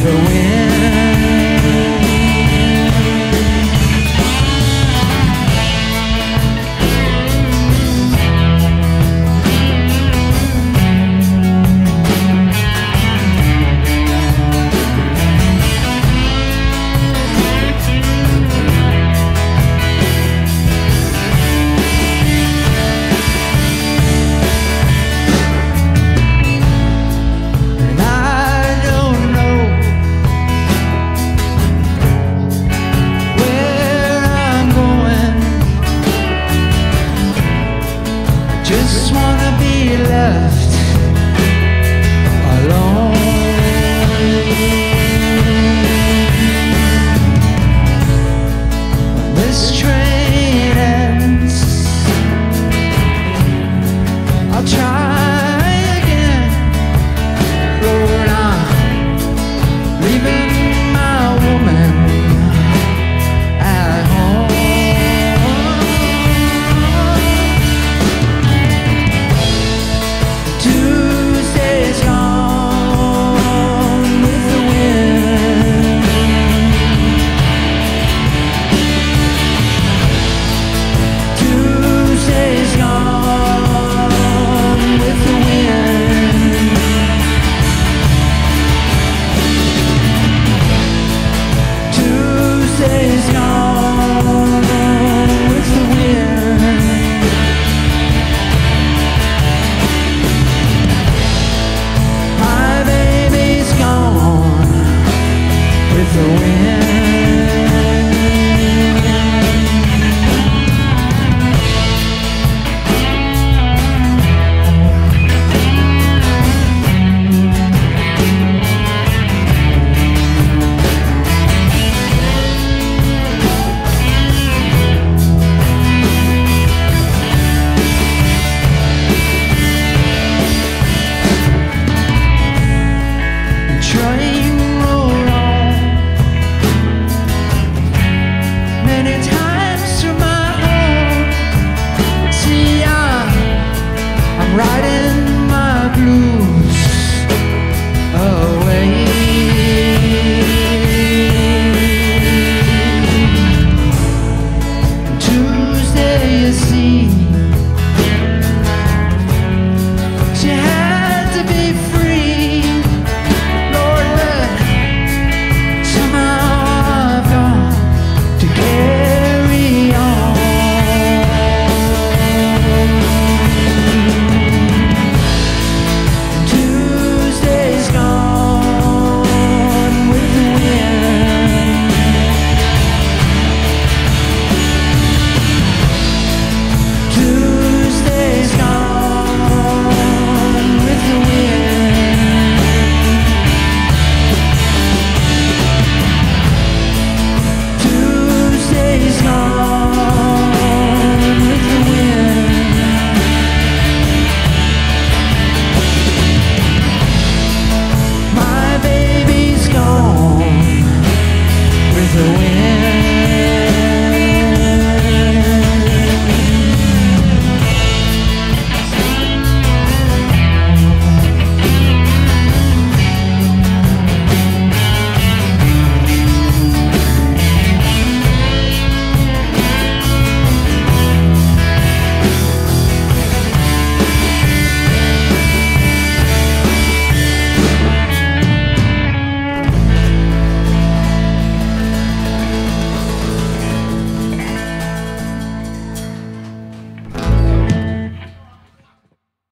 the wind